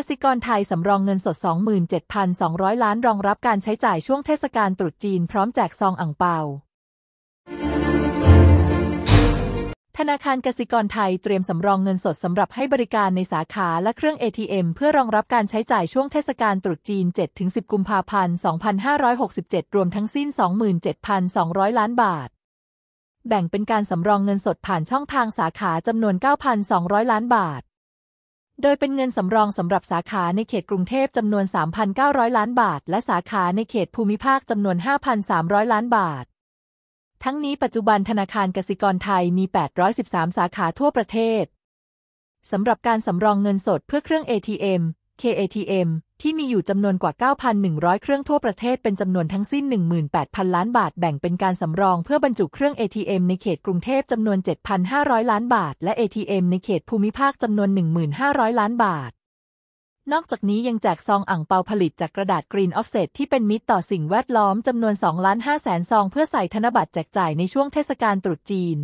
กสิกรไทยสำรองเงินสด 27,200 ล้านรองรับการใช้จ่ายช่วงเทศกาลตรุษจีนพร้อมแจกซองอ่งเปา ธนาคารกสิกรไทยเตรียมสำรองเงินสดสำหรับให้บริการในสาขาและเครื่อง ATM เพื่อรองรับการใช้จ่ายช่วงเทศกาลตรุษจีน 7-10 กุมภาพันธ์ 2567 รวมทั้งสิ้น 27,200 ล้านบาท แบ่งเป็นการสำรองเงินสดผ่านช่องทางสาขาจำนวน 9,200 ล้านบาท โดยเป็นเงินสำรองสำหรับสาขาในเขตกรุงเทพจำนวน 3,900 ล้านบาท และสาขาในเขตภูมิภาคจำนวน 5,300 ล้านบาท ทั้งนี้ปัจจุบันธนาคารกสิกรไทยมี 813 สาขาทั่วประเทศ สำหรับการสำรองเงินสดเพื่อเครื่อง ATM KATM ที่มีอยู่จำนวนกว่า 9,100 เครื่องทั่วประเทศเป็นจำนวนทั้งสิ้น 18,000 ล้านบาท แบ่งเป็นการสำรองเพื่อบรรจุเครื่อง ATM ในเขตกรุงเทพจำนวน 7,500 ล้านบาท และ ATM ในเขตภูมิภาคจำนวน 1,500 ล้านบาท นอกจากนี้ยังแจกซองอ่างเปาผลิตจากกระดาษ Green Offset ที่เป็นมิตรต่อสิ่งแวดล้อมจำนวน2ล้าน5แสนซองเพื่อใส่ธนบัตรแจกจ่ายในช่วงเทศกาลตรุษจีน